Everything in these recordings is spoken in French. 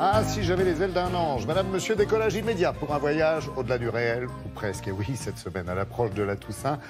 Ah, si j'avais les ailes d'un ange. Madame, monsieur, décollage immédiat pour un voyage au-delà du réel, ou presque. Et oui, cette semaine, à l'approche de la Toussaint,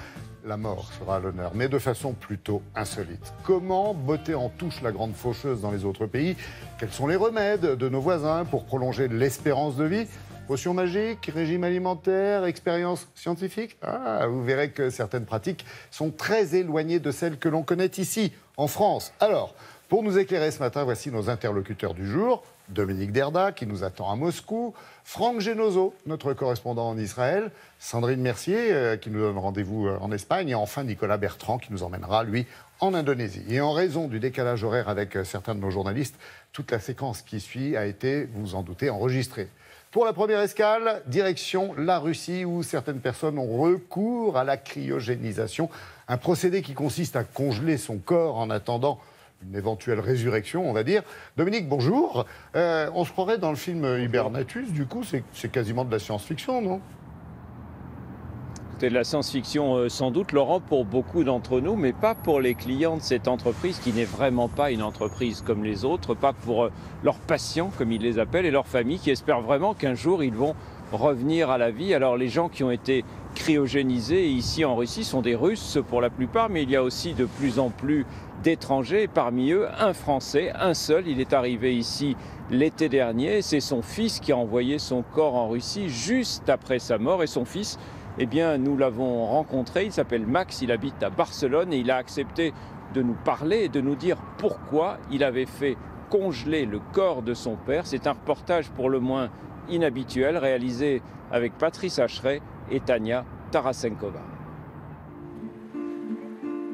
la mort sera à l'honneur, mais de façon plutôt insolite. Comment botter en touche la grande faucheuse dans les autres pays? Quels sont les remèdes de nos voisins pour prolonger l'espérance de vie? Potions magiques, régime alimentaire, expérience scientifique Ah, vous verrez que certaines pratiques sont très éloignées de celles que l'on connaît ici, en France. Alors, pour nous éclairer ce matin, voici nos interlocuteurs du jour. Dominique Derda, qui nous attend à Moscou, Franck Genozo, notre correspondant en Israël, Sandrine Mercier, euh, qui nous donne rendez-vous euh, en Espagne, et enfin Nicolas Bertrand, qui nous emmènera, lui, en Indonésie. Et en raison du décalage horaire avec euh, certains de nos journalistes, toute la séquence qui suit a été, vous vous en doutez, enregistrée. Pour la première escale, direction la Russie, où certaines personnes ont recours à la cryogénisation, un procédé qui consiste à congeler son corps en attendant une éventuelle résurrection, on va dire. Dominique, bonjour. Euh, on se croirait dans le film Hibernatus, du coup, c'est c'est quasiment de la science-fiction, non? C'est de la science-fiction euh, sans doute, Laurent, pour beaucoup d'entre nous, mais pas pour les clients de cette entreprise qui n'est vraiment pas une entreprise comme les autres, pas pour euh, leurs patients, comme ils les appellent, et leurs familles qui espèrent vraiment qu'un jour ils vont revenir à la vie. Alors les gens qui ont été cryogénisés ici en Russie sont des Russes pour la plupart, mais il y a aussi de plus en plus d'étrangers, et parmi eux un Français, un seul. Il est arrivé ici l'été dernier, c'est son fils qui a envoyé son corps en Russie juste après sa mort, et son fils eh bien, nous l'avons rencontré, il s'appelle Max, il habite à Barcelone et il a accepté de nous parler et de nous dire pourquoi il avait fait congeler le corps de son père. C'est un reportage pour le moins inhabituel réalisé avec Patrice Acheret et Tania Tarasenkova.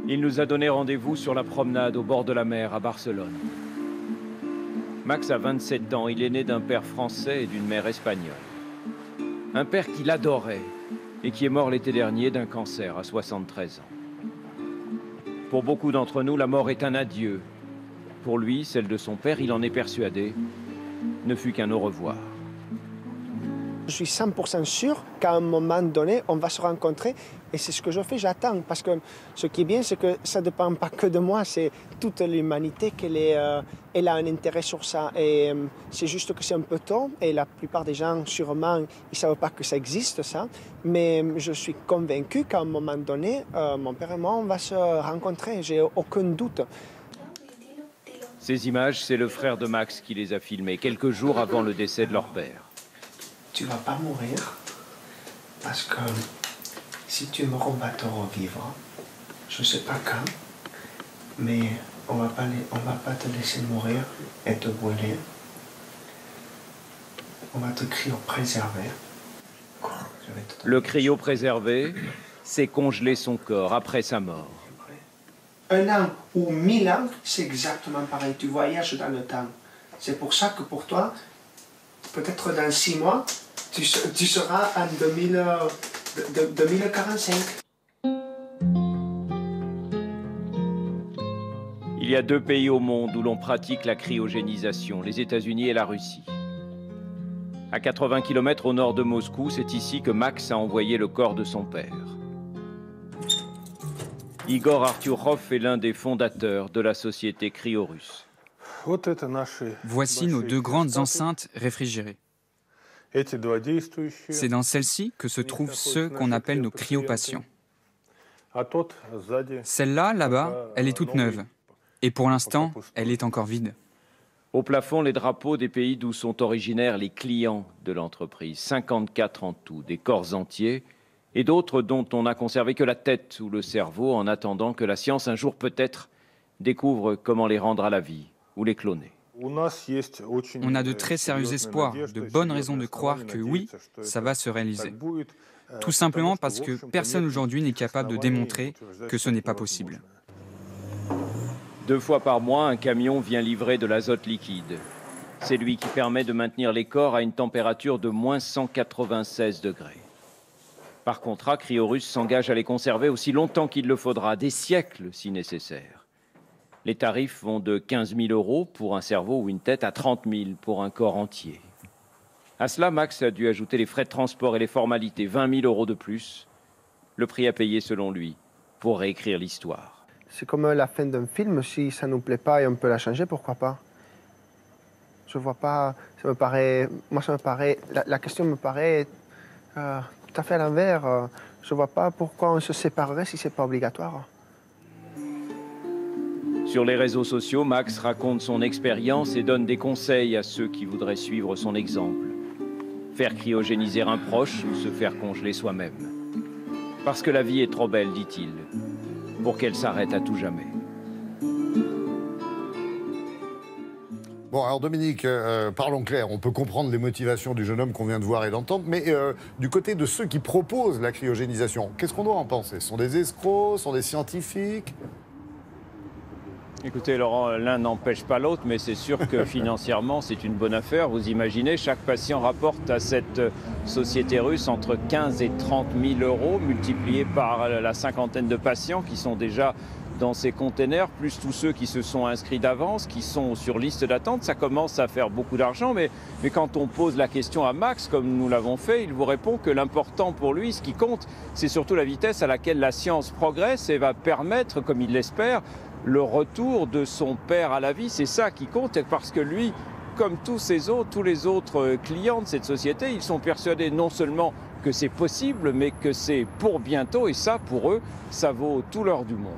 Il nous a donné rendez-vous sur la promenade au bord de la mer à Barcelone. Max a 27 ans, il est né d'un père français et d'une mère espagnole. Un père qu'il adorait et qui est mort l'été dernier d'un cancer à 73 ans. Pour beaucoup d'entre nous, la mort est un adieu. Pour lui, celle de son père, il en est persuadé, ne fut qu'un au revoir. Je suis 100% sûr qu'à un moment donné, on va se rencontrer et c'est ce que je fais, j'attends. Parce que ce qui est bien, c'est que ça ne dépend pas que de moi, c'est toute l'humanité qui euh, elle a un intérêt sur ça. Et euh, c'est juste que c'est un peu tôt et la plupart des gens, sûrement, ils ne savent pas que ça existe, ça. Mais euh, je suis convaincu qu'à un moment donné, euh, mon père et moi, on va se rencontrer, j'ai aucun doute. Ces images, c'est le frère de Max qui les a filmées quelques jours avant le décès de leur père. Tu vas pas mourir parce que si tu meurs, on va te revivre. Je sais pas quand, mais on va pas, on va pas te laisser mourir et te brûler. On va te préserver. Vais te Le cryo préservé, c'est congeler son corps après sa mort. Un an ou mille ans, c'est exactement pareil. Tu voyages dans le temps. C'est pour ça que pour toi, peut-être dans six mois, tu, se- tu seras en 2000, euh, de- de- 2045. Il y a deux pays au monde où l'on pratique la cryogénisation, les États-Unis et la Russie. À 80 km au nord de Moscou, c'est ici que Max a envoyé le corps de son père. Igor Arturov est l'un des fondateurs de la société cryo-russe. Voici nos deux grandes enceintes réfrigérées. C'est dans celles-ci que se trouvent ceux qu'on appelle nos cryopatients. Celle-là, là-bas, elle est toute neuve. Et pour l'instant, elle est encore vide. Au plafond, les drapeaux des pays d'où sont originaires les clients de l'entreprise, 54 en tout, des corps entiers, et d'autres dont on n'a conservé que la tête ou le cerveau en attendant que la science un jour peut-être découvre comment les rendre à la vie ou les cloner. On a de très sérieux espoirs, de bonnes raisons de croire que oui, ça va se réaliser. Tout simplement parce que personne aujourd'hui n'est capable de démontrer que ce n'est pas possible. Deux fois par mois, un camion vient livrer de l'azote liquide. C'est lui qui permet de maintenir les corps à une température de moins 196 degrés. Par contrat, Cryorus s'engage à les conserver aussi longtemps qu'il le faudra, des siècles si nécessaire. Les tarifs vont de 15 000 euros pour un cerveau ou une tête à 30 000 pour un corps entier. À cela, Max a dû ajouter les frais de transport et les formalités, 20 000 euros de plus. Le prix à payer selon lui pour réécrire l'histoire. C'est comme la fin d'un film, si ça ne nous plaît pas et on peut la changer, pourquoi pas? Je vois pas, ça me paraît, moi ça me paraît, la, question me paraît euh, tout à fait à l'envers. Euh, je vois pas pourquoi on se séparerait si c'est pas obligatoire. Sur les réseaux sociaux, Max raconte son expérience et donne des conseils à ceux qui voudraient suivre son exemple. Faire cryogéniser un proche ou se faire congeler soi-même. Parce que la vie est trop belle, dit-il, pour qu'elle s'arrête à tout jamais. Bon, alors Dominique, euh, parlons clair. On peut comprendre les motivations du jeune homme qu'on vient de voir et d'entendre, mais euh, du côté de ceux qui proposent la cryogénisation, qu'est-ce qu'on doit en penser? Sont des escrocs? Sont des scientifiques? Écoutez, Laurent, l'un n'empêche pas l'autre, mais c'est sûr que financièrement, c'est une bonne affaire. Vous imaginez, chaque patient rapporte à cette société russe entre 15 et 30 000 euros, multipliés par la cinquantaine de patients qui sont déjà dans ces containers, plus tous ceux qui se sont inscrits d'avance, qui sont sur liste d'attente. Ça commence à faire beaucoup d'argent, mais, mais quand on pose la question à Max, comme nous l'avons fait, il vous répond que l'important pour lui, ce qui compte, c'est surtout la vitesse à laquelle la science progresse et va permettre, comme il l'espère, le retour de son père à la vie. C'est ça qui compte, parce que lui, comme tous, ces autres, tous les autres clients de cette société, ils sont persuadés non seulement que c'est possible, mais que c'est pour bientôt, et ça, pour eux, ça vaut tout l'or du monde.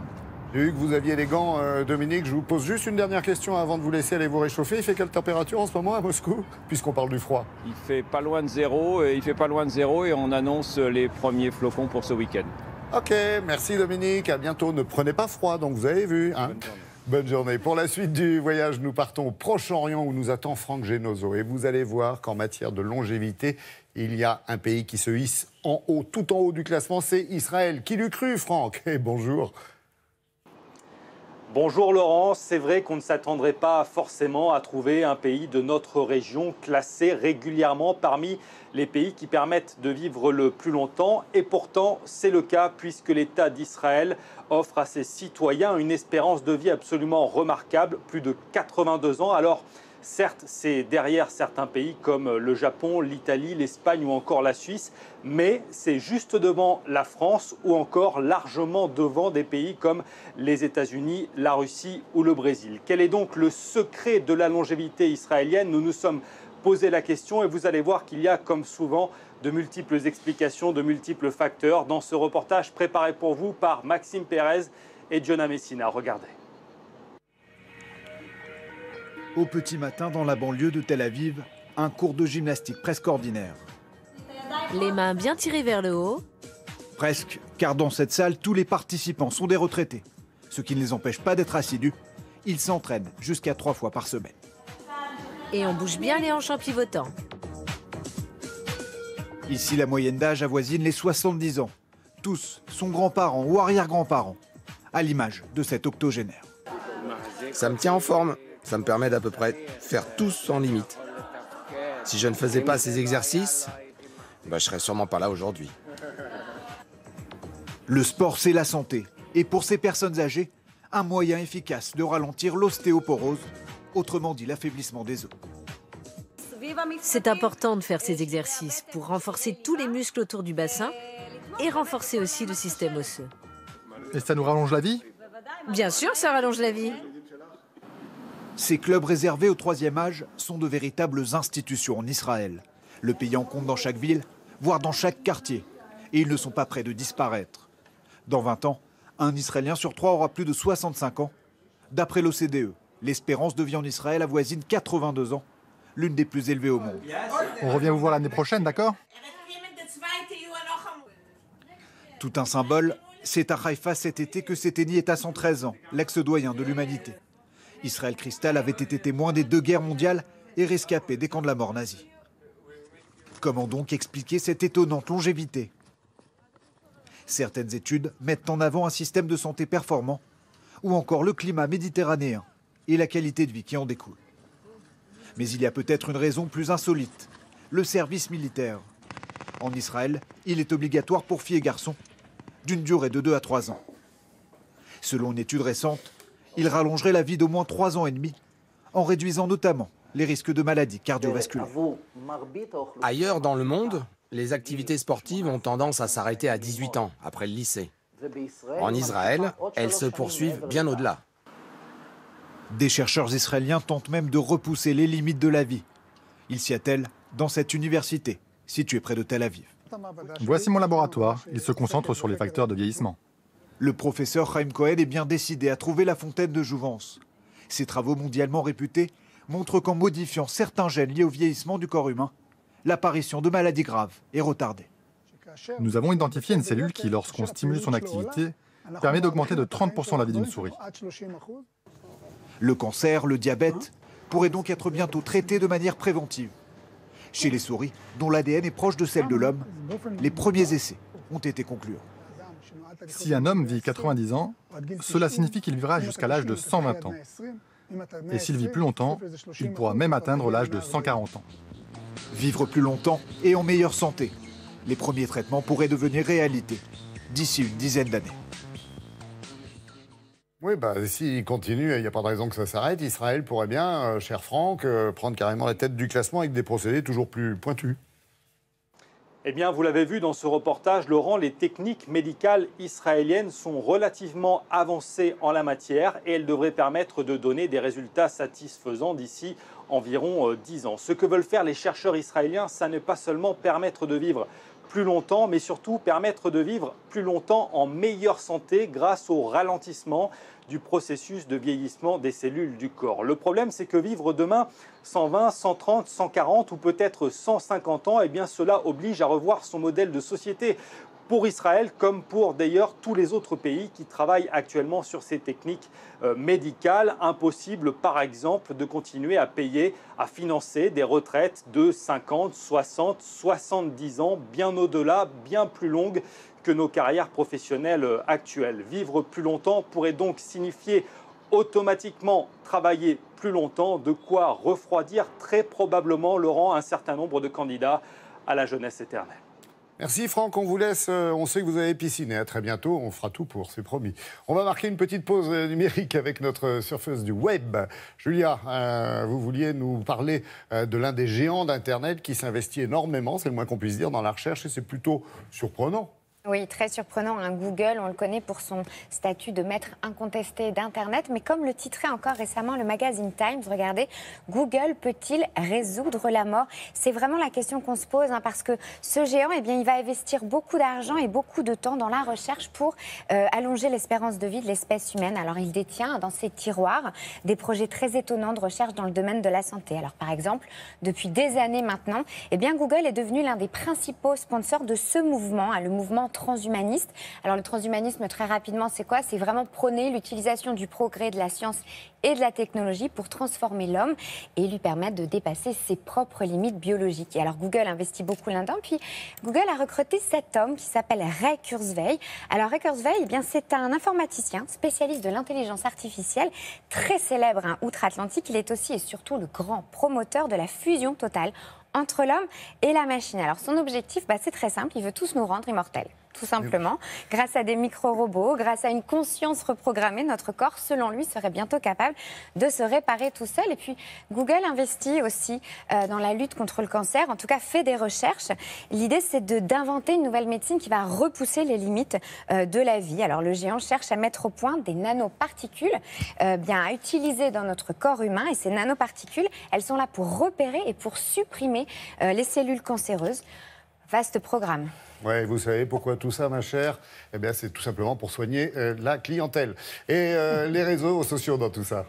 J'ai vu que vous aviez les gants, euh, Dominique. Je vous pose juste une dernière question avant de vous laisser aller vous réchauffer. Il fait quelle température en ce moment à Moscou, puisqu'on parle du froid? Il fait pas loin de zéro, et il fait pas loin de zéro, et on annonce les premiers flocons pour ce week-end. Ok, merci Dominique. À bientôt. Ne prenez pas froid, donc vous avez vu. hein. Bonne journée. Bonne journée. Pour la suite du voyage, nous partons au Proche-Orient où nous attend Franck Genozo. Et vous allez voir qu'en matière de longévité, il y a un pays qui se hisse en haut, tout en haut du classement, c'est Israël. Qui l'eût cru, Franck? Et bonjour. Bonjour Laurent, c'est vrai qu'on ne s'attendrait pas forcément à trouver un pays de notre région classé régulièrement parmi les pays qui permettent de vivre le plus longtemps. Et pourtant, c'est le cas puisque l'État d'Israël offre à ses citoyens une espérance de vie absolument remarquable, plus de 82 ans. Alors, Certes, c'est derrière certains pays comme le Japon, l'Italie, l'Espagne ou encore la Suisse, mais c'est juste devant la France ou encore largement devant des pays comme les États-Unis, la Russie ou le Brésil. Quel est donc le secret de la longévité israélienne? Nous nous sommes posé la question et vous allez voir qu'il y a, comme souvent, de multiples explications, de multiples facteurs dans ce reportage préparé pour vous par Maxime Pérez et Jonah Messina. Regardez. Au petit matin, dans la banlieue de Tel Aviv, un cours de gymnastique presque ordinaire. Les mains bien tirées vers le haut. Presque, car dans cette salle, tous les participants sont des retraités. Ce qui ne les empêche pas d'être assidus. Ils s'entraînent jusqu'à trois fois par semaine. Et on bouge bien les hanches en pivotant. Ici, la moyenne d'âge avoisine les 70 ans. Tous sont grands-parents ou arrière-grands-parents, à l'image de cet octogénaire. Ça me tient en forme. Ça me permet d'à peu près faire tout sans limite. Si je ne faisais pas ces exercices, bah, je serais sûrement pas là aujourd'hui. Le sport, c'est la santé. Et pour ces personnes âgées, un moyen efficace de ralentir l'ostéoporose, autrement dit l'affaiblissement des os. C'est important de faire ces exercices pour renforcer tous les muscles autour du bassin et renforcer aussi le système osseux. Et ça nous rallonge la vie? Bien sûr, ça rallonge la vie. Ces clubs réservés au troisième âge sont de véritables institutions en Israël. Le pays en compte dans chaque ville, voire dans chaque quartier. Et ils ne sont pas prêts de disparaître. Dans 20 ans, un Israélien sur trois aura plus de 65 ans. D'après l'OCDE, l'espérance de vie en Israël avoisine 82 ans, l'une des plus élevées au monde. On revient vous voir l'année prochaine, d'accord? Tout un symbole, c'est à Haïfa cet été que s'éteignit à 113 ans, l'ex-doyen de l'humanité. Israël Cristal avait été témoin des deux guerres mondiales et rescapé des camps de la mort nazie. Comment donc expliquer cette étonnante longévité? Certaines études mettent en avant un système de santé performant ou encore le climat méditerranéen et la qualité de vie qui en découle. Mais il y a peut-être une raison plus insolite, le service militaire. En Israël, il est obligatoire pour filles et garçons, d'une durée de 2 à 3 ans. Selon une étude récente, il rallongerait la vie d'au moins 3 ans et demi, en réduisant notamment les risques de maladies cardiovasculaires. Ailleurs dans le monde, les activités sportives ont tendance à s'arrêter à 18 ans, après le lycée. En Israël, elles se poursuivent bien au-delà. Des chercheurs israéliens tentent même de repousser les limites de la vie. Ils s'y attellent dans cette université, située près de Tel Aviv. Voici mon laboratoire. Il se concentre sur les facteurs de vieillissement. Le professeur Chaim Cohen est bien décidé à trouver la fontaine de jouvence. Ses travaux mondialement réputés montrent qu'en modifiant certains gènes liés au vieillissement du corps humain, l'apparition de maladies graves est retardée. Nous avons identifié une cellule qui, lorsqu'on stimule son activité, permet d'augmenter de 30% la vie d'une souris. Le cancer, le diabète pourraient donc être bientôt traités de manière préventive. Chez les souris, dont l'ADN est proche de celle de l'homme, les premiers essais ont été conclus. Si un homme vit 90 ans, cela signifie qu'il vivra jusqu'à l'âge de 120 ans. Et s'il vit plus longtemps, il pourra même atteindre l'âge de 140 ans. Vivre plus longtemps et en meilleure santé. Les premiers traitements pourraient devenir réalité d'ici une dizaine d'années. Oui, bah, s'il continue, il n'y a pas de raison que ça s'arrête. Israël pourrait bien, euh, cher Franck, euh, prendre carrément la tête du classement avec des procédés toujours plus pointus. Eh bien, vous l'avez vu dans ce reportage, Laurent, les techniques médicales israéliennes sont relativement avancées en la matière et elles devraient permettre de donner des résultats satisfaisants d'ici environ 10 euh, ans. Ce que veulent faire les chercheurs israéliens, ça n'est pas seulement permettre de vivre plus longtemps, mais surtout permettre de vivre plus longtemps en meilleure santé grâce au ralentissement du processus de vieillissement des cellules du corps. Le problème, c'est que vivre demain 120, 130, 140 ou peut-être 150 ans, eh cela oblige à revoir son modèle de société pour Israël comme pour d'ailleurs tous les autres pays qui travaillent actuellement sur ces techniques euh, médicales. Impossible par exemple de continuer à payer, à financer des retraites de 50, 60, 70 ans, bien au-delà, bien plus longues que nos carrières professionnelles euh, actuelles. Vivre plus longtemps pourrait donc signifier automatiquement travailler plus longtemps, de quoi refroidir très probablement, Laurent, un certain nombre de candidats à la jeunesse éternelle. Merci Franck, on vous laisse. Euh, on sait que vous avez pisciné. À très bientôt. On fera tout pour, c'est promis. On va marquer une petite pause euh, numérique avec notre surfeuse du web. Julia, euh, vous vouliez nous parler de l'un des géants d'Internet qui s'investit énormément, c'est le moins qu'on puisse dire, dans la recherche et c'est plutôt surprenant. Oui, très surprenant. Un Google, on le connaît pour son statut de maître incontesté d'Internet, mais comme le titrait encore récemment le magazine Times, regardez, Google peut-il résoudre la mort? C'est vraiment la question qu'on se pose, hein, parce que ce géant, eh bien, il va investir beaucoup d'argent et beaucoup de temps dans la recherche pour euh, allonger l'espérance de vie de l'espèce humaine. Alors, il détient dans ses tiroirs des projets très étonnants de recherche dans le domaine de la santé. Alors, par exemple, depuis des années maintenant, eh bien, Google est devenu l'un des principaux sponsors de ce mouvement, hein, le mouvement transhumaniste. Alors le transhumanisme, très rapidement, c'est quoi? C'est vraiment prôner l'utilisation du progrès de la science et de la technologie pour transformer l'homme et lui permettre de dépasser ses propres limites biologiques. Et alors Google investit beaucoup là-dedans. Puis Google a recruté cet homme qui s'appelle Ray Kurzweil. Alors Ray Kurzweil, eh c'est un informaticien spécialiste de l'intelligence artificielle, très célèbre hein, outre-Atlantique. Il est aussi et surtout le grand promoteur de la fusion totale entre l'homme et la machine. Alors son objectif, bah, c'est très simple, il veut tous nous rendre immortels tout simplement. Grâce à des micro-robots, grâce à une conscience reprogrammée, notre corps, selon lui, serait bientôt capable de se réparer tout seul. Et puis, Google investit aussi euh, dans la lutte contre le cancer, en tout cas fait des recherches. L'idée, c'est d'inventer une nouvelle médecine qui va repousser les limites euh, de la vie. Alors, le géant cherche à mettre au point des nanoparticules euh, bien à utiliser dans notre corps humain. Et ces nanoparticules, elles sont là pour repérer et pour supprimer les cellules cancéreuses. Vaste programme. Oui, vous savez pourquoi tout ça, ma chère? Eh bien, c'est tout simplement pour soigner euh, la clientèle. Et euh, les réseaux sociaux dans tout ça?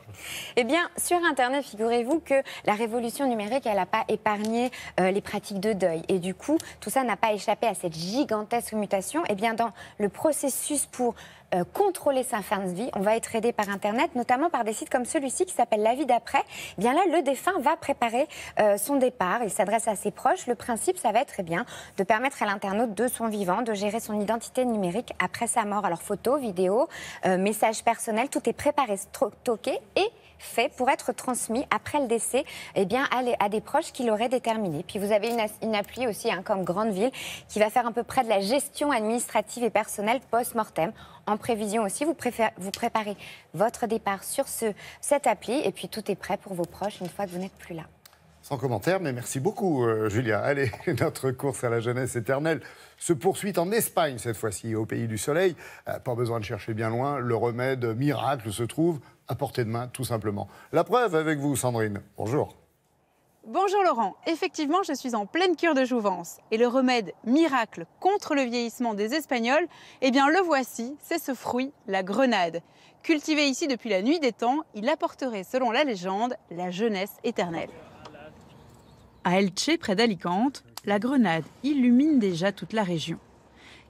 Eh bien, sur Internet, figurez-vous que la révolution numérique, elle n'a pas épargné euh, les pratiques de deuil. Et du coup, tout ça n'a pas échappé à cette gigantesque mutation. Eh bien, dans le processus pour euh, contrôler sa fin de vie. On va être aidé par Internet, notamment par des sites comme celui-ci qui s'appelle La vie d'après. Eh bien là, le défunt va préparer euh, son départ. Il s'adresse à ses proches. Le principe, ça va être eh bien, de permettre à l'internaute de son vivant, de gérer son identité numérique après sa mort. Alors photos, vidéos, euh, messages personnels, tout est préparé, stocké et fait pour être transmis après le décès eh bien, à, des proches qui l'auraient déterminé. Puis vous avez une, appui aussi, hein, comme Grande Ville, qui va faire à peu près de la gestion administrative et personnelle post-mortem. En prévision aussi, vous, vous préparez votre départ sur ce, cette appli et puis tout est prêt pour vos proches une fois que vous n'êtes plus là. Sans commentaire, mais merci beaucoup, euh, Julia. Allez, notre course à la jeunesse éternelle se poursuit en Espagne cette fois-ci, au pays du soleil. Euh, pas besoin de chercher bien loin, le remède miracle se trouve à portée de main, tout simplement. La preuve avec vous, Sandrine. Bonjour. Bonjour Laurent, effectivement je suis en pleine cure de jouvence et le remède miracle contre le vieillissement des Espagnols, eh bien le voici, c'est ce fruit, la grenade. Cultivé ici depuis la nuit des temps, il apporterait selon la légende la jeunesse éternelle. À Elche, près d'Alicante, la grenade illumine déjà toute la région.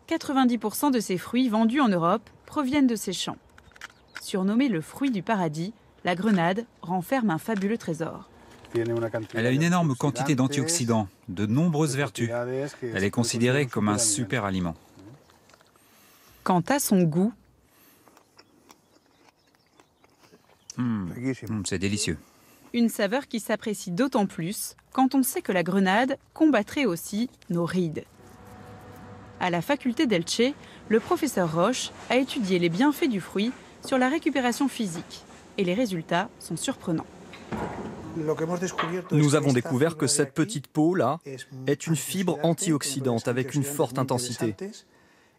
90% de ces fruits vendus en Europe proviennent de ces champs. Surnommée le fruit du paradis, la grenade renferme un fabuleux trésor. Elle a une énorme quantité d'antioxydants, de nombreuses vertus. Elle est considérée comme un super aliment. Quant à son goût, hmm, hmm, c'est délicieux. Une saveur qui s'apprécie d'autant plus quand on sait que la grenade combattrait aussi nos rides. À la faculté d'Elche, le professeur Roche a étudié les bienfaits du fruit sur la récupération physique. Et les résultats sont surprenants. Nous avons découvert que cette petite peau-là est une fibre antioxydante avec une forte intensité.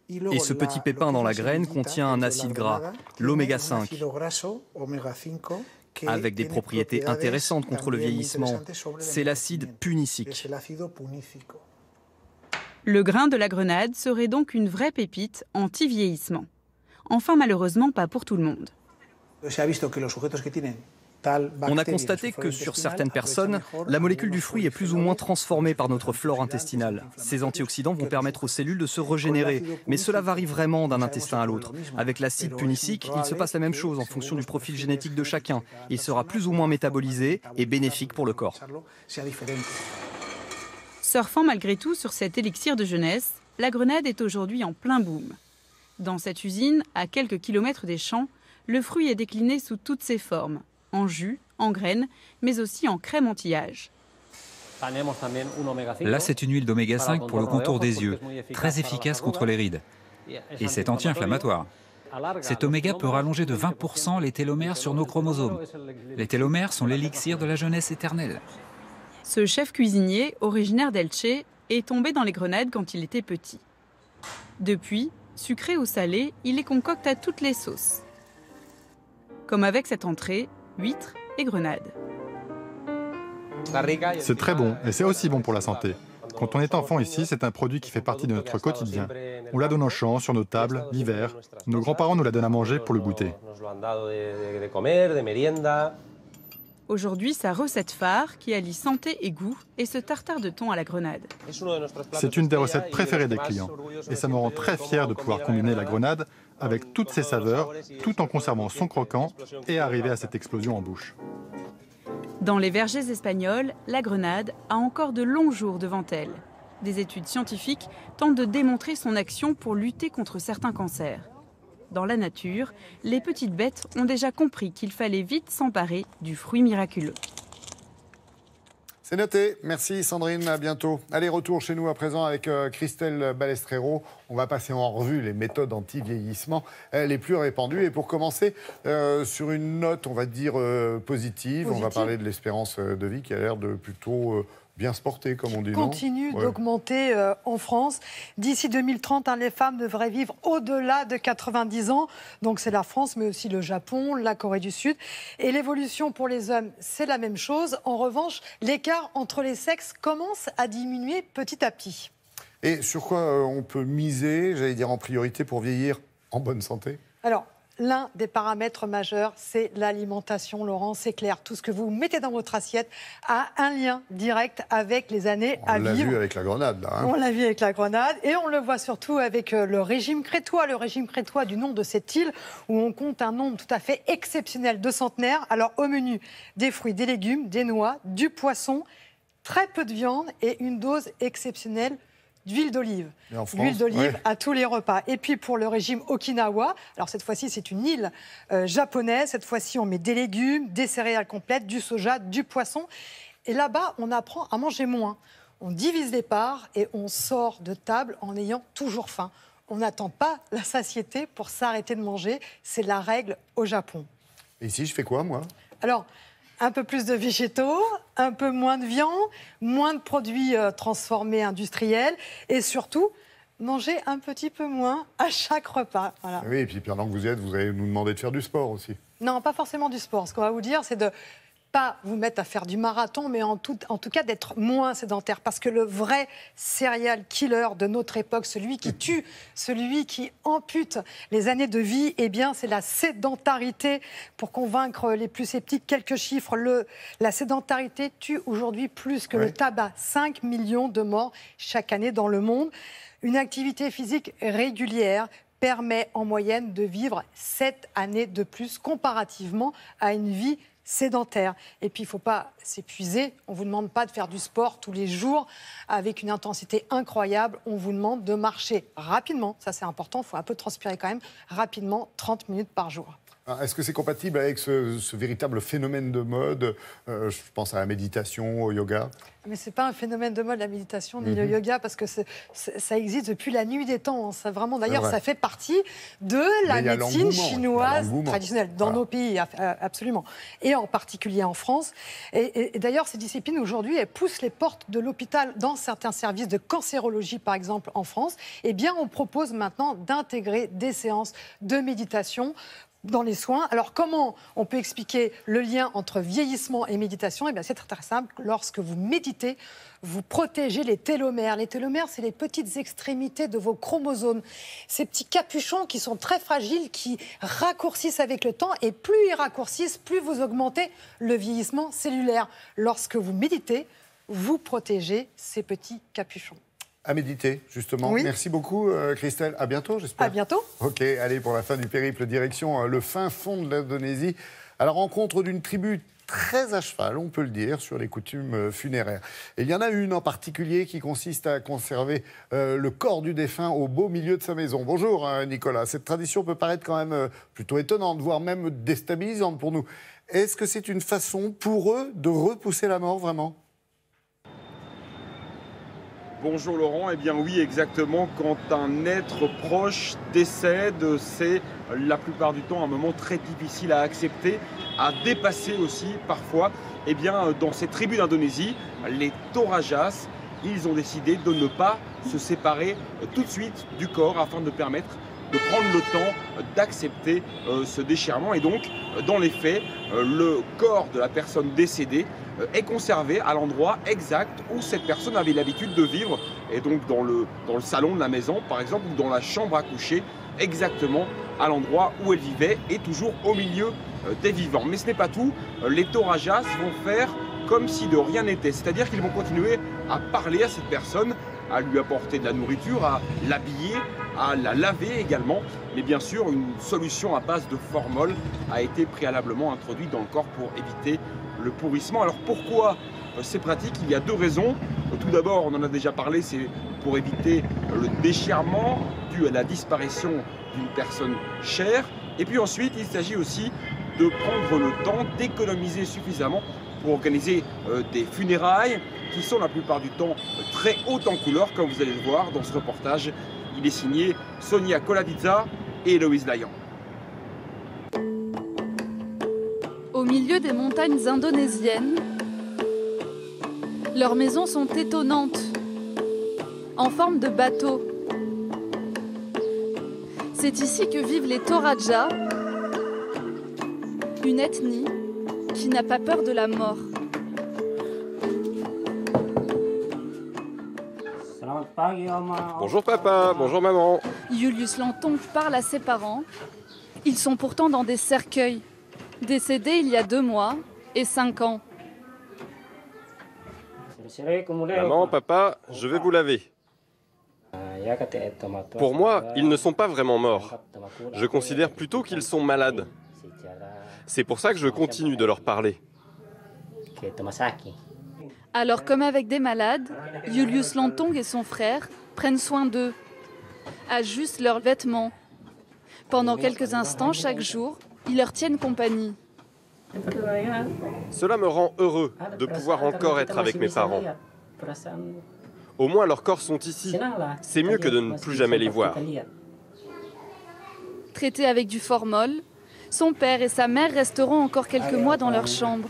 Et ce petit pépin dans la graine contient un acide gras, l'oméga 5, avec des propriétés intéressantes contre le vieillissement. C'est l'acide punicique. Le grain de la grenade serait donc une vraie pépite anti-vieillissement. Enfin, malheureusement, pas pour tout le monde. On a constaté que sur certaines personnes, la molécule du fruit est plus ou moins transformée par notre flore intestinale. Ces antioxydants vont permettre aux cellules de se régénérer, mais cela varie vraiment d'un intestin à l'autre. Avec l'acide punicique, il se passe la même chose en fonction du profil génétique de chacun. Il sera plus ou moins métabolisé et bénéfique pour le corps. Surfant malgré tout sur cet élixir de jeunesse, la grenade est aujourd'hui en plein boom. Dans cette usine, à quelques kilomètres des champs, le fruit est décliné sous toutes ses formes, en jus, en graines, mais aussi en crème anti-âge. Là, c'est une huile d'oméga 5 pour le contour des yeux, très efficace contre les rides. Et c'est anti-inflammatoire. Cet oméga peut rallonger de 20% les télomères sur nos chromosomes. Les télomères sont l'élixir de la jeunesse éternelle. Ce chef cuisinier, originaire d'Elche, est tombé dans les grenades quand il était petit. Depuis, Sucré ou salé, il les concocte à toutes les sauces. Comme avec cette entrée, huîtres et grenades. C'est très bon et c'est aussi bon pour la santé. Quand on est enfant ici, c'est un produit qui fait partie de notre quotidien. On la donne en champ, sur nos tables, l'hiver. Nos grands-parents nous la donnent à manger pour le goûter. Aujourd'hui, sa recette phare qui allie santé et goût est ce tartare de thon à la grenade. C'est une des recettes préférées des clients et ça me rend très fier de pouvoir combiner la grenade avec toutes ses saveurs tout en conservant son croquant et arriver à cette explosion en bouche. Dans les vergers espagnols, la grenade a encore de longs jours devant elle. Des études scientifiques tentent de démontrer son action pour lutter contre certains cancers dans la nature, les petites bêtes ont déjà compris qu'il fallait vite s'emparer du fruit miraculeux. C'est noté. Merci Sandrine, à bientôt. Allez, retour chez nous à présent avec euh, Christelle Balestrero. On va passer en revue les méthodes anti-vieillissement les plus répandues. Et pour commencer, euh, sur une note, on va dire euh, positive, on va parler de l'espérance de vie qui a l'air de plutôt bien se porter, comme on dit. Continue d'augmenter euh, en France. D'ici 2030, hein, les femmes devraient vivre au-delà de 90 ans. Donc c'est la France, mais aussi le Japon, la Corée du Sud. Et l'évolution pour les hommes, c'est la même chose. En revanche, l'écart entre les sexes commence à diminuer petit à petit. Et sur quoi euh, on peut miser, j'allais dire en priorité, pour vieillir en bonne santé? Alors, L'un des paramètres majeurs, c'est l'alimentation, Laurent, c'est clair. Tout ce que vous mettez dans votre assiette a un lien direct avec les années à vivre. On l'a vu avec la grenade, là. Hein. On l'a vu avec la grenade. Et on le voit surtout avec euh, le régime crétois, le régime crétois du nom de cette île, où on compte un nombre tout à fait exceptionnel de centenaires. Alors, au menu, des fruits, des légumes, des noix, du poisson, très peu de viande et une dose exceptionnelle d'huile d'olive. L'huile d'olive à tous les repas. Et puis pour le régime Okinawa, alors cette fois-ci c'est une île euh, japonaise, cette fois-ci on met des légumes, des céréales complètes, du soja, du poisson. Et là-bas on apprend à manger moins. On divise les parts et on sort de table en ayant toujours faim. On n'attend pas la satiété pour s'arrêter de manger. C'est la règle au Japon. Et ici, je fais quoi, moi? Alors, un peu plus de végétaux, un peu moins de viande, moins de produits euh, transformés industriels et surtout manger un petit peu moins à chaque repas. Oui, et puis pendant que vous y êtes, vous allez nous demander de faire du sport aussi. Non, pas forcément du sport. Ce qu'on va vous dire, c'est de pas vous mettre à faire du marathon, mais en tout, en tout cas d'être moins sédentaire. Parce que le vrai serial killer de notre époque, celui qui tue, celui qui ampute les années de vie, eh bien, c'est la sédentarité. Pour convaincre les plus sceptiques, quelques chiffres. Le, la sédentarité tue aujourd'hui plus que le tabac. 5 millions de morts chaque année dans le monde. Une activité physique régulière permet en moyenne de vivre 7 années de plus comparativement à une vie sédentaire. Et puis, il ne faut pas s'épuiser. On ne vous demande pas de faire du sport tous les jours avec une intensité incroyable. On vous demande de marcher rapidement. Ça, c'est important. Il faut un peu transpirer quand même. Rapidement, 30 minutes par jour. Ah, est-ce que c'est compatible avec ce, véritable phénomène de mode euh, Je pense à la méditation, au yoga? Mais ce n'est pas un phénomène de mode, la méditation ni le mhm. yoga, parce que ça existe depuis la nuit des temps. Hein. Ça, vraiment, d'ailleurs, ça fait partie de la médecine chinoise traditionnelle, dans nos pays, absolument. Et en particulier en France. Et, d'ailleurs, ces disciplines, aujourd'hui, elles poussent les portes de l'hôpital dans certains services de cancérologie, par exemple, en France. Eh bien, on propose maintenant d'intégrer des séances de méditation dans les soins. Alors comment on peut expliquer le lien entre vieillissement et méditation? Eh bien c'est très, très simple. Lorsque vous méditez, vous protégez les télomères. Les télomères, c'est les petites extrémités de vos chromosomes. Ces petits capuchons qui sont très fragiles, qui raccourcissent avec le temps. Et plus ils raccourcissent, plus vous augmentez le vieillissement cellulaire. Lorsque vous méditez, vous protégez ces petits capuchons à méditer, justement. Merci beaucoup, euh, Christelle. À bientôt, j'espère. À bientôt. Ok, allez, pour la fin du périple, direction euh, le fin fond de l'Indonésie, à la rencontre d'une tribu très à cheval, on peut le dire, sur les coutumes euh, funéraires. Et il y en a une en particulier qui consiste à conserver le corps du défunt au beau milieu de sa maison. Bonjour, Nicolas. Cette tradition peut paraître quand même plutôt étonnante, voire même déstabilisante pour nous. Est-ce que c'est une façon pour eux de repousser la mort, vraiment? Bonjour Laurent, eh bien oui exactement, quand un être proche décède, c'est la plupart du temps un moment très difficile à accepter, à dépasser aussi parfois. Eh bien dans ces tribus d'Indonésie, les Torajas, ils ont décidé de ne pas se séparer tout de suite du corps afin de permettre de prendre le temps d'accepter euh, ce déchirement. Et donc, dans les faits, euh, le corps de la personne décédée est conservé à l'endroit exact où cette personne avait l'habitude de vivre, et donc dans le, dans le salon de la maison par exemple, ou dans la chambre à coucher, exactement à l'endroit où elle vivait, et toujours au milieu euh, des vivants. Mais ce n'est pas tout, euh, les Torajas vont faire comme si de rien n'était, c'est-à-dire qu'ils vont continuer à parler à cette personne, à lui apporter de la nourriture, à l'habiller, à la laver également. Mais bien sûr, une solution à base de formol a été préalablement introduite dans le corps pour éviter le pourrissement. Alors pourquoi euh, c'est pratique Il y a deux raisons. Tout d'abord, on en a déjà parlé, c'est pour éviter le déchirement dû à la disparition d'une personne chère. Et puis ensuite, il s'agit aussi de prendre le temps d'économiser suffisamment pour organiser euh, des funérailles qui sont la plupart du temps très hautes en couleur, comme vous allez le voir dans ce reportage. Il est signé Sonia Koladitza et Héloïse Layan. Au milieu des montagnes indonésiennes. Leurs maisons sont étonnantes, en forme de bateau. C'est ici que vivent les Toraja, une ethnie qui n'a pas peur de la mort. Bonjour papa, bonjour maman. Julius Lanton parle à ses parents. Ils sont pourtant dans des cercueils décédé il y a deux mois et cinq ans. Maman, papa, je vais vous laver. Pour moi, ils ne sont pas vraiment morts. Je considère plutôt qu'ils sont malades. C'est pour ça que je continue de leur parler. Alors, comme avec des malades, Julius Lantong et son frère prennent soin d'eux, ajustent leurs vêtements. Pendant quelques instants chaque jour, ils leur tiennent compagnie. Cela me rend heureux de pouvoir encore être avec mes parents. Au moins leurs corps sont ici. C'est mieux que de ne plus jamais les voir. Traité avec du formol, son père et sa mère resteront encore quelques mois dans leur chambre.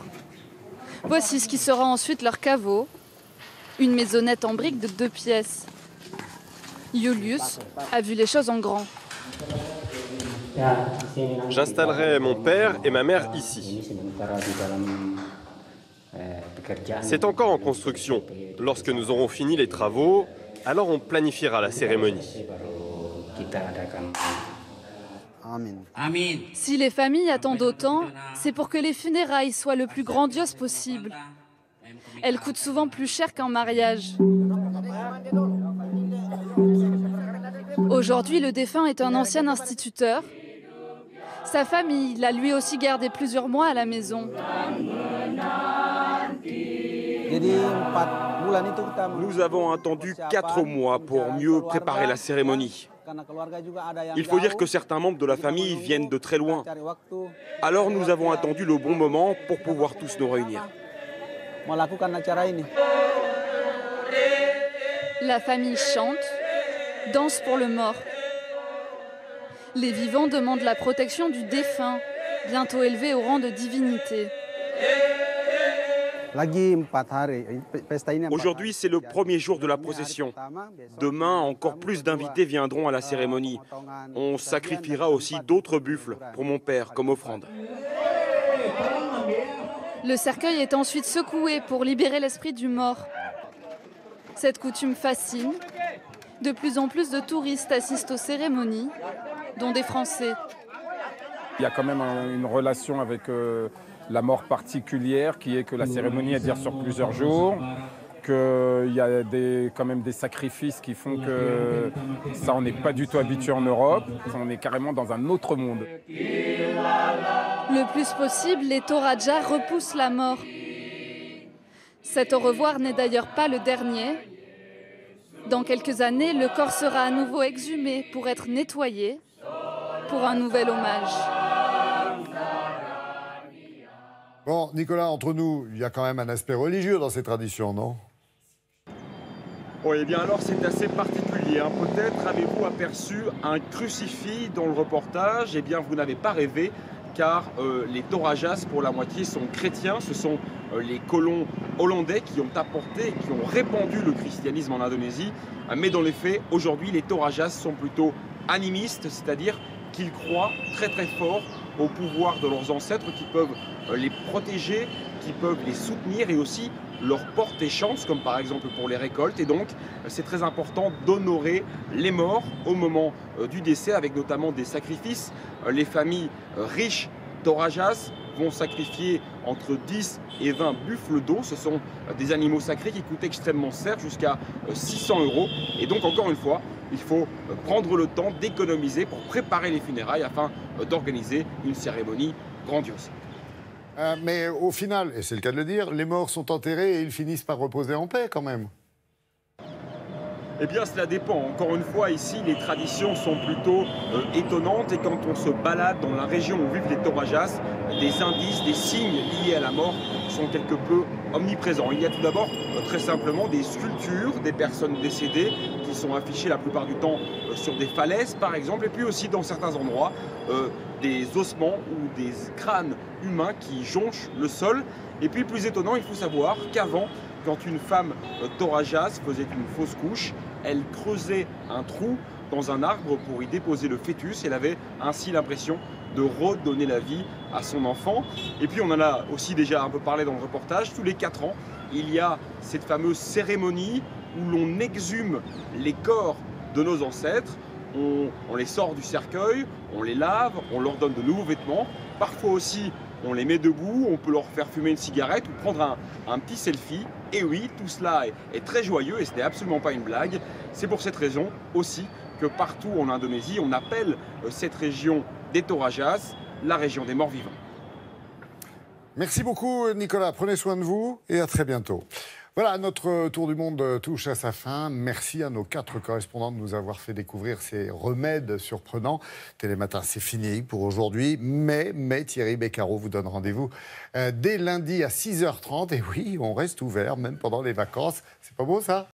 Voici ce qui sera ensuite leur caveau, une maisonnette en briques de deux pièces. Julius a vu les choses en grand. J'installerai mon père et ma mère ici. C'est encore en construction. Lorsque nous aurons fini les travaux, alors on planifiera la cérémonie. Si les familles attendent autant, c'est pour que les funérailles soient le plus grandiose possible. Elles coûtent souvent plus cher qu'un mariage. Aujourd'hui, le défunt est un ancien instituteur. Sa famille l'a lui aussi gardé plusieurs mois à la maison. Nous avons attendu quatre mois pour mieux préparer la cérémonie. Il faut dire que certains membres de la famille viennent de très loin. Alors nous avons attendu le bon moment pour pouvoir tous nous réunir. La famille chante, danse pour le mort. Les vivants demandent la protection du défunt, bientôt élevé au rang de divinité. Aujourd'hui, c'est le premier jour de la procession. Demain, encore plus d'invités viendront à la cérémonie. On sacrifiera aussi d'autres buffles pour mon père comme offrande. Le cercueil est ensuite secoué pour libérer l'esprit du mort. Cette coutume fascine. De plus en plus de touristes assistent aux cérémonies, dont des Français. Il y a quand même une relation avec euh, la mort particulière qui est que la cérémonie est dire sur plusieurs jours, qu'il y a des, quand même des sacrifices qui font que ça on n'est pas du tout habitué en Europe, on est carrément dans un autre monde. Le plus possible, les Toraja repoussent la mort. Cet au revoir n'est d'ailleurs pas le dernier. Dans quelques années, le corps sera à nouveau exhumé pour être nettoyé pour un nouvel hommage. Bon, Nicolas, entre nous, il y a quand même un aspect religieux dans ces traditions, non? Oui, eh bien alors c'est assez particulier. Hein. Peut-être avez-vous aperçu un crucifix dans le reportage? Eh bien, vous n'avez pas rêvé, car euh, les Torajas, pour la moitié, sont chrétiens. Ce sont euh, les colons hollandais qui ont apporté, qui ont répandu le christianisme en Indonésie. mais dans les faits, aujourd'hui, les Torajas sont plutôt animistes, c'est-à-dire qu'ils croient très très fort au pouvoir de leurs ancêtres qui peuvent euh, les protéger, qui peuvent les soutenir et aussi leur porter chance, comme par exemple pour les récoltes. Et donc, euh, c'est très important d'honorer les morts au moment euh, du décès, avec notamment des sacrifices. Les familles riches d'Orajas vont sacrifier entre 10 et 20 buffles d'eau. Ce sont des animaux sacrés qui coûtent extrêmement cher, jusqu'à 600 euros. Et donc, encore une fois, il faut prendre le temps d'économiser pour préparer les funérailles afin d'organiser une cérémonie grandiose. Euh, mais au final, et c'est le cas de le dire, les morts sont enterrés et ils finissent par reposer en paix quand même. Eh bien, cela dépend. Encore une fois, ici, les traditions sont plutôt euh, étonnantes et quand on se balade dans la région où vivent les Torajas, des indices, des signes liés à la mort sont quelque peu omniprésents. Il y a tout d'abord, euh, très simplement, des sculptures des personnes décédées qui sont affichées la plupart du temps euh, sur des falaises, par exemple, et puis aussi dans certains endroits, des ossements ou des crânes humains qui jonchent le sol. Et puis, plus étonnant, il faut savoir qu'avant, quand une femme Torajas faisait une fausse couche, elle creusait un trou dans un arbre pour y déposer le fœtus. Elle avait ainsi l'impression de redonner la vie à son enfant. Et puis on en a aussi déjà un peu parlé dans le reportage, tous les 4 ans, il y a cette fameuse cérémonie où l'on exhume les corps de nos ancêtres. On, on, les sort du cercueil, on les lave, on leur donne de nouveaux vêtements. Parfois aussi, on les met debout, on peut leur faire fumer une cigarette ou prendre un, petit selfie. Et oui, tout cela est, très joyeux et ce n'est absolument pas une blague. C'est pour cette raison aussi que partout en Indonésie, on appelle euh, cette région des Torajas la région des morts vivants. Merci beaucoup Nicolas, prenez soin de vous et à très bientôt. Voilà, notre tour du monde touche à sa fin. Merci à nos quatre correspondants de nous avoir fait découvrir ces remèdes surprenants. Télématin, c'est fini pour aujourd'hui. Mais, mais Thierry Beccaro vous donne rendez-vous euh, dès lundi à 6h30. Et oui, on reste ouvert, même pendant les vacances. C'est pas beau ça?